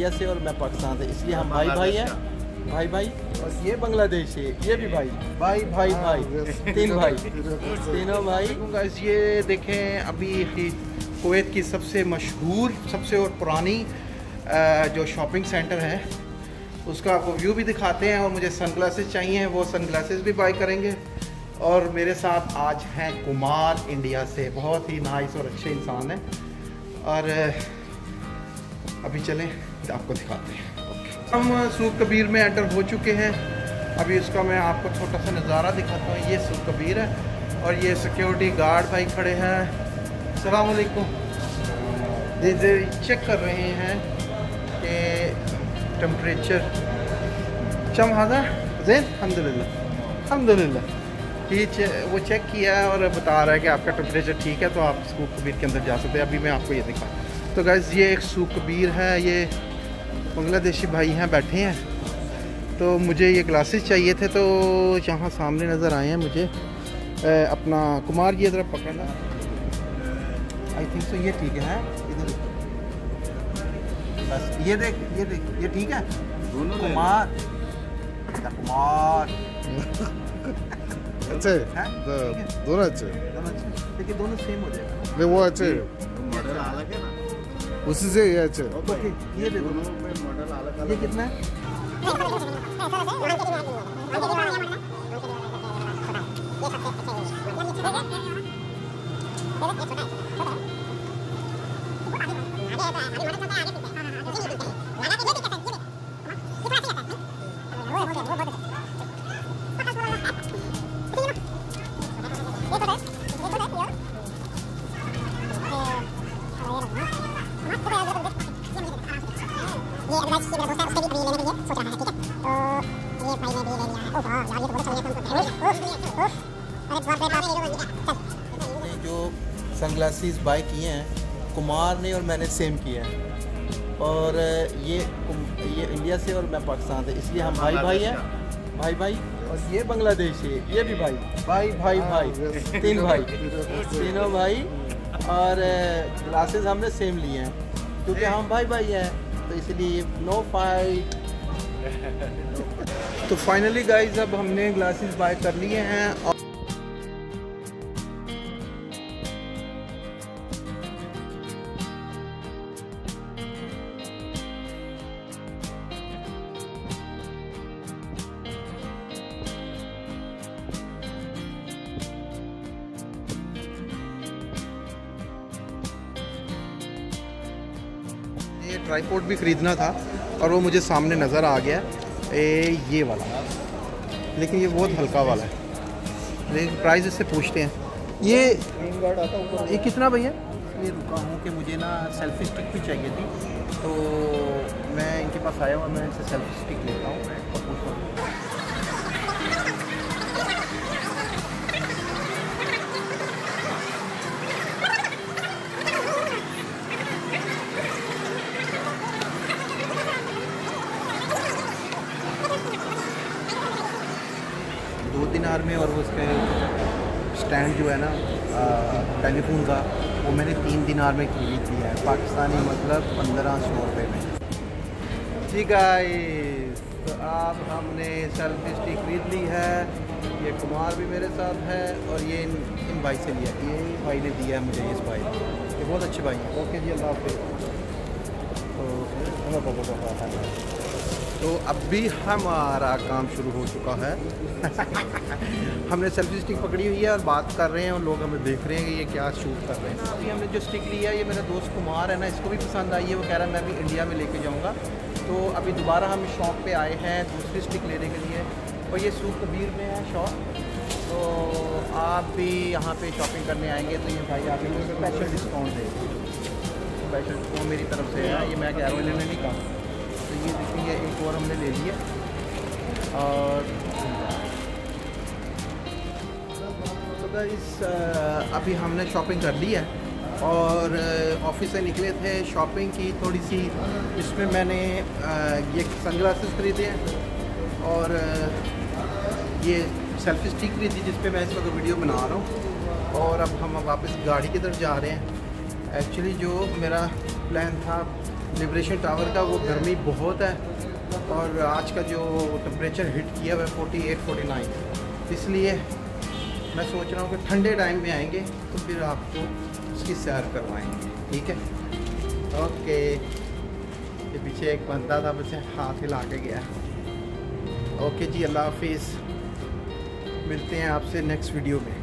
India से और मैं पाकिस्तान से। इसलिए हम भाई भाई हैं। भाई भाई और ये बांग्लादेश से ये भी भाई। भाई भाई भाई। तीन भाई। तीनों भाई। गाइस ये देखें अभी कुवैत की सबसे मशहूर सबसे और पुरानी जो शॉपिंग सेंटर है उसका आपको व्यू भी दिखाते हैं और मुझे सनग्लासेस चाहिए वो सनग्लासेस भी बाई करेंगे। और मेरे साथ आज हैं कुमार इंडिया से। बहुत ही नाइस और अच्छे इंसान हैं। और अभी चलें। आपको दिखाते हैं। हम सूख कबीर में एंटर हो चुके हैं। अभी उसका मैं आपको छोटा सा नज़ारा दिखाता हूँ। ये सूख कबीर है और ये सिक्योरिटी गार्ड भाई खड़े हैं। सलामकुम ये ये चेक कर रहे हैं कि टेम्परेचर चम हाजा? जैन अलहमदिल्ला अलहमदिल्ला कि चे- वो चेक किया है और बता रहा है कि आपका टेम्परेचर ठीक है तो आप सूख कबीर के अंदर जा सकते हैं। अभी मैं आपको ये दिखा तो गैस ये एक सूख कबीर है, ये बांग्लादेशी भाई यहाँ बैठे हैं। तो मुझे ये ग्लासेस चाहिए थे तो यहाँ सामने नज़र आए हैं मुझे। अ, अपना कुमार जी ज़रा पकड़ना आई थिंक सो ये ठीक है। इधर बस ये देख ये देख ये ठीक है? दोनों कुमार कुमार। अच्छे। हैं? तो ठीक है? दोनों अच्छे। दोनों अच्छे। देखिए दोनों सेम हो जाएगा। वो अच्छे। मॉडल अलग है ना। उसी से ये अच्छे ओके ये दे दो दोनों में मॉडल अलग ये कितना है ये अगला ये मेरा दोस्त है उसने भी अभी लेने के लिए सोच रहा है ठीक है? तो ये भाई ने भी ले लिया। है ओह वाह यार ये तो बहुत अच्छा लगा तुमको उफ। अरे बाप रे बाप चल। ने जो सनग्लासेस बाय किए हैं कुमार ने और मैंने सेम किए हैं। और ये ये इंडिया से और मैं पाकिस्तान से इसलिए हम भाई भाई हैं। भाई भाई और ये बांग्लादेश से ये भी भाई। भाई भाई भाई तीन भाई। तीनों भाई और ग्लासेस हमने सेम लिए हैं क्योंकि हम भाई भाई हैं। तो इसलिए नो फाइट तो फाइनली गाइज़ अब हमने ग्लासेस बाय कर लिए हैं और ट्राईपोर्ट भी ख़रीदना था और वो मुझे सामने नज़र आ गया। ए, ये वाला। लेकिन ये बहुत हल्का वाला है। लेकिन प्राइस इससे पूछते हैं। ये ये कितना भैया? इसलिए रुका हूँ कि मुझे ना सेल्फी स्टिक भी चाहिए थी। तो मैं इनके पास आया हुआ, मैं इनसे सेल्फी स्टिक लेता हूँ। दो दिनार में और वो उसके स्टैंड जो है ना टेलीफोन का वो मैंने तीन दिनार में खरीद लिया है। पाकिस्तानी मतलब पंद्रह सौ रुपये में। जी गाइस तो अब हमने सेल्फी स्टिक खरीद ली है। ये कुमार भी मेरे साथ है और ये इन, इन भाई से लिया। ये भाई ने दिया है मुझे इस भाई ये बहुत अच्छे भाई हैं। ओके जी अल्लाह हाफिज़। तो तो अभी हमारा काम शुरू हो चुका है। हमने सेल्फी स्टिक पकड़ी हुई है और बात कर रहे हैं और लोग हमें देख रहे हैं कि ये क्या शूट कर रहे हैं। अभी हमने जो स्टिक लिया है, ये मेरा दोस्त कुमार है ना, इसको भी पसंद आई है, वो कह रहा है, मैं भी इंडिया में लेके जाऊँगा। तो अभी दोबारा हम शॉप पर आए हैं दूसरी स्टिक लेने के लिए। और ये सूख कबीर में है शॉप तो आप भी यहाँ पे शॉपिंग करने आएँगे तो ये भाई आपको स्पेशल डिस्काउंट देंगे। स्पेशल डिस्काउंट मेरी तरफ़ से है। ये मैं कह रहा हूँ, इन्होंने नहीं कहा। तो ये देखिए, ये एक और हमने ले लिया और तो गाइस अभी हमने शॉपिंग कर ली है। और ऑफ़िस से निकले थे शॉपिंग की थोड़ी सी। इसमें मैंने ये सनग्लासेस खरीदे हैं। और ये सेल्फी स्टिक खरीदी जिस पे मैं इस वक्त वीडियो बना रहा हूँ। और अब हम वापस गाड़ी की तरफ़ जा रहे हैं। एक्चुअली जो मेरा प्लान था लिब्रेशन टावर का, वो गर्मी बहुत है और आज का जो टम्परेचर हिट किया हुआ है फोर्टी एट फोर्टी नाइन इसलिए मैं सोच रहा हूँ कि ठंडे टाइम में आएँगे तो फिर आपको उसकी सैर करवाएँगे। ठीक है? ओके ये पीछे एक बंदा था मुझसे हाथ हिला के गया। ओके जी, अल्लाह हाफिज़। मिलते हैं आपसे नेक्स्ट वीडियो में।